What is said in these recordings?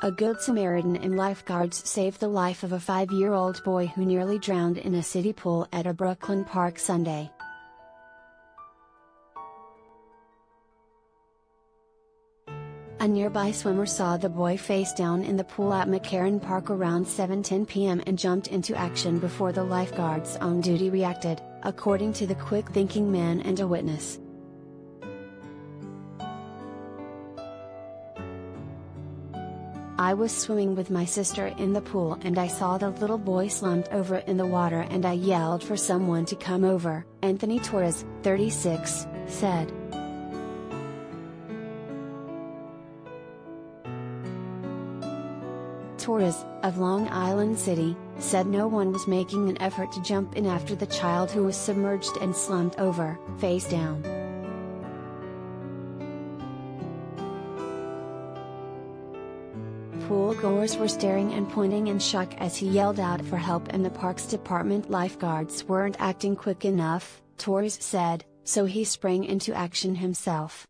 A Good Samaritan and lifeguards saved the life of a five year old boy who nearly drowned in a city pool at a Brooklyn park Sunday. A nearby swimmer saw the boy face down in the pool at McCarren Park around 7:10 p.m. and jumped into action before the lifeguards on duty reacted, according to the quick-thinking man and a witness. I was swimming with my sister in the pool and I saw the little boy slumped over in the water and I yelled for someone to come over, Anthony Torres, 36, said. Torres, of Long Island City, said no one was making an effort to jump in after the child who was submerged and slumped over, face down. Pool goers were staring and pointing in shock as he yelled out for help and the park's department lifeguards weren't acting quick enough, Torres said, so he sprang into action himself.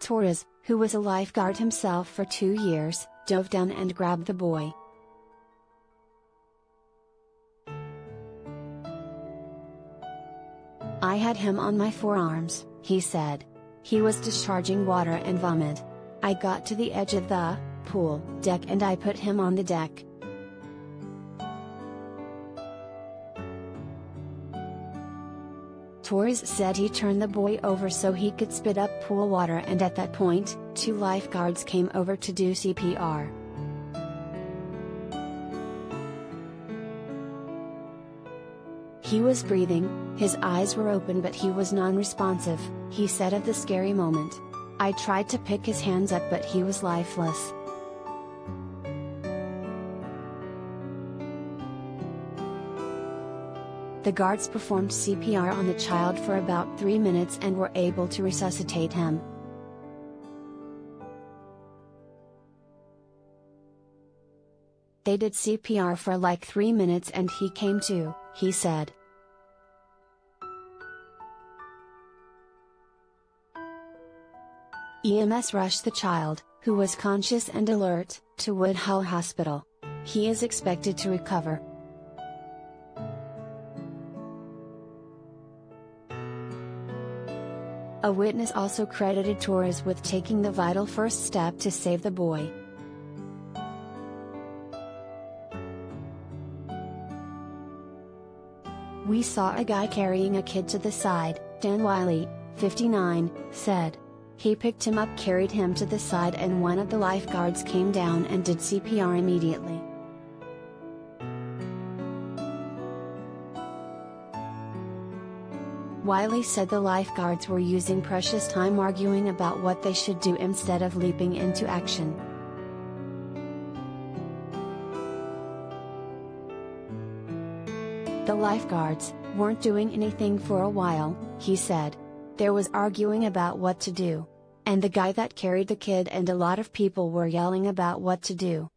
Torres, who was a lifeguard himself for two years, dove down and grabbed the boy. I had him on my forearms, he said. He was discharging water and vomit. I got to the edge of the pool deck and I put him on the deck. Torres said he turned the boy over so he could spit up pool water and at that point, two lifeguards came over to do CPR. He was breathing, his eyes were open but he was non-responsive, he said of the scary moment. I tried to pick his hands up but he was lifeless. The guards performed CPR on the child for about 3 minutes and were able to resuscitate him. They did CPR for like 3 minutes and he came to, he said. EMS rushed the child, who was conscious and alert, to Woodhull Hospital. He is expected to recover. A witness also credited Torres with taking the vital first step to save the boy. We saw a guy carrying a kid to the side, Dan Wiley, 59, said. He picked him up, carried him to the side, and one of the lifeguards came down and did CPR immediately. Wiley said the lifeguards were using precious time arguing about what they should do instead of leaping into action. The lifeguards weren't doing anything for a while, he said. There was arguing about what to do. And the guy that carried the kid and a lot of people were yelling about what to do.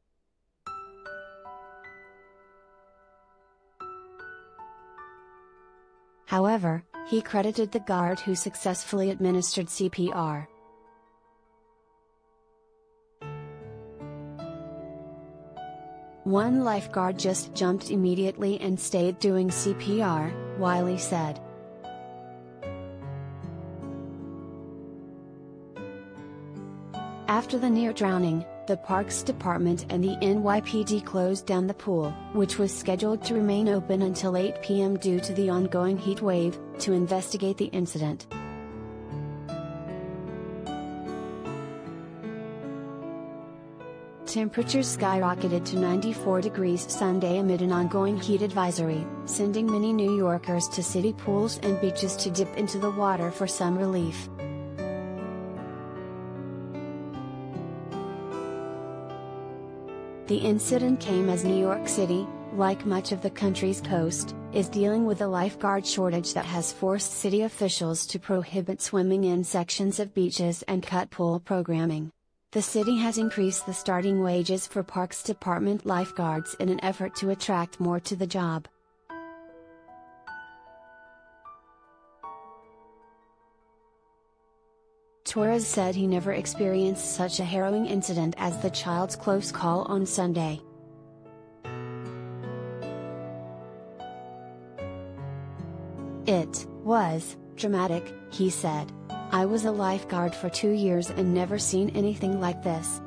However, he credited the guard who successfully administered CPR. One lifeguard just jumped immediately and stayed doing CPR, Wiley said. After the near drowning, the Parks Department and the NYPD closed down the pool, which was scheduled to remain open until 8 p.m. due to the ongoing heat wave, to investigate the incident. Temperatures skyrocketed to 94 degrees Sunday amid an ongoing heat advisory, sending many New Yorkers to city pools and beaches to dip into the water for some relief. The incident came as New York City, like much of the country's coast, is dealing with a lifeguard shortage that has forced city officials to prohibit swimming in sections of beaches and cut pool programming. The city has increased the starting wages for Parks Department lifeguards in an effort to attract more to the job. Torres said he never experienced such a harrowing incident as the child's close call on Sunday. It was dramatic, he said. I was a lifeguard for two years and never seen anything like this.